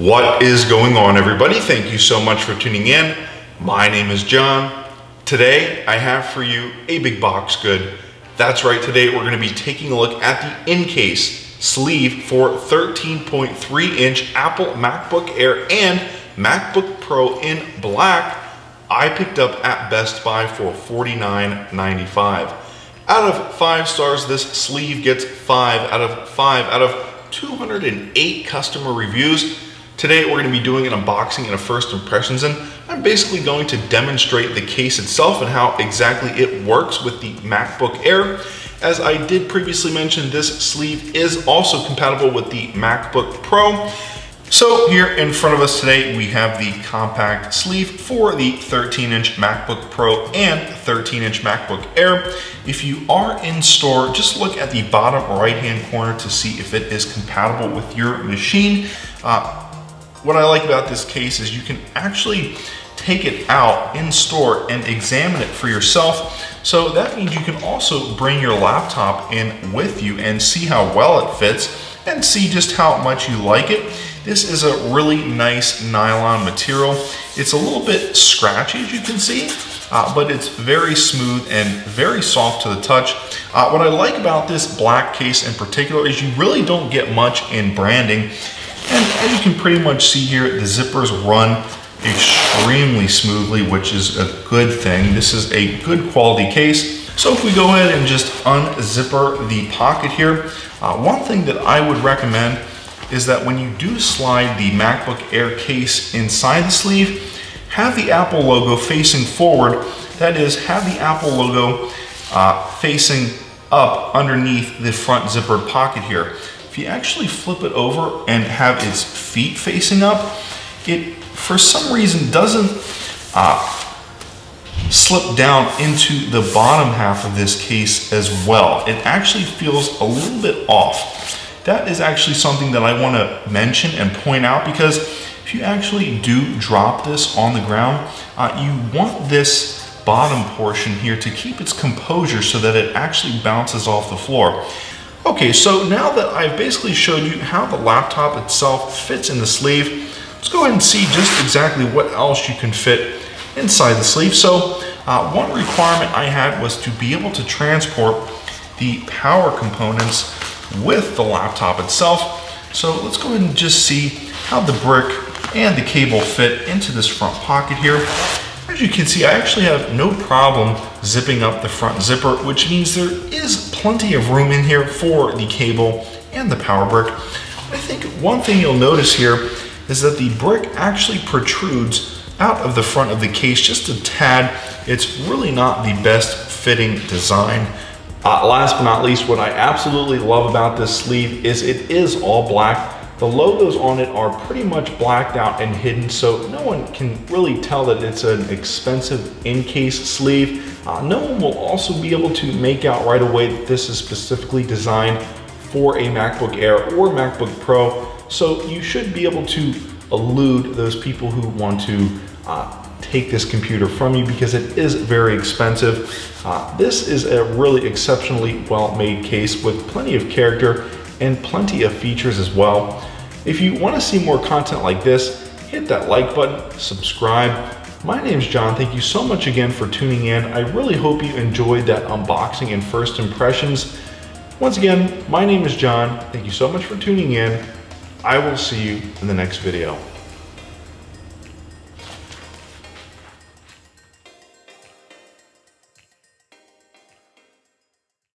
What is going on, everybody? Thank you so much for tuning in. My name is John. Today, I have for you a big box good. That's right, today we're going to be taking a look at the Incase sleeve for 13.3 inch Apple MacBook Air and MacBook Pro in black. I picked up at Best Buy for $49.95. Out of five stars, this sleeve gets five out of five out of 208 customer reviews. Today we're going to be doing an unboxing and a first impressions and I'm basically going to demonstrate the case itself and how exactly it works with the MacBook Air. As I did previously mention, this sleeve is also compatible with the MacBook Pro. So here in front of us today, we have the compact sleeve for the 13 inch MacBook Pro and 13 inch MacBook Air. If you are in store, just look at the bottom right hand corner to see if it is compatible with your machine. Uh, what I like about this case is you can actually take it out in store and examine it for yourself. So that means you can also bring your laptop in with you and see how well it fits and see just how much you like it. This is a really nice nylon material. It's a little bit scratchy as you can see, uh, but it's very smooth and very soft to the touch. Uh, what I like about this black case in particular is you really don't get much in branding. And as you can pretty much see here, the zippers run extremely smoothly, which is a good thing. This is a good quality case. So if we go ahead and just unzipper the pocket here, uh, one thing that I would recommend is that when you do slide the MacBook Air case inside the sleeve, have the Apple logo facing forward. That is, have the Apple logo uh, facing up underneath the front zippered pocket here. If you actually flip it over and have its feet facing up, it for some reason doesn't uh, slip down into the bottom half of this case as well. It actually feels a little bit off. That is actually something that I want to mention and point out because if you actually do drop this on the ground, uh, you want this bottom portion here to keep its composure so that it actually bounces off the floor. Okay, so now that I've basically showed you how the laptop itself fits in the sleeve, let's go ahead and see just exactly what else you can fit inside the sleeve. So uh, one requirement I had was to be able to transport the power components with the laptop itself. So let's go ahead and just see how the brick and the cable fit into this front pocket here. As you can see, I actually have no problem zipping up the front zipper, which means there is plenty of room in here for the cable and the power brick. I think one thing you'll notice here is that the brick actually protrudes out of the front of the case just a tad. It's really not the best fitting design. Uh, last but not least, what I absolutely love about this sleeve is it is all black. The logos on it are pretty much blacked out and hidden, so no one can really tell that it's an expensive Incase sleeve. Uh, no one will also be able to make out right away that this is specifically designed for a MacBook Air or MacBook Pro, so you should be able to elude those people who want to uh, take this computer from you because it is very expensive. Uh, this is a really exceptionally well-made case with plenty of character and plenty of features as well. If you want to see more content like this, hit that like button, subscribe. My name is John. Thank you so much again for tuning in. I really hope you enjoyed that unboxing and first impressions. Once again, my name is John. Thank you so much for tuning in. I will see you in the next video.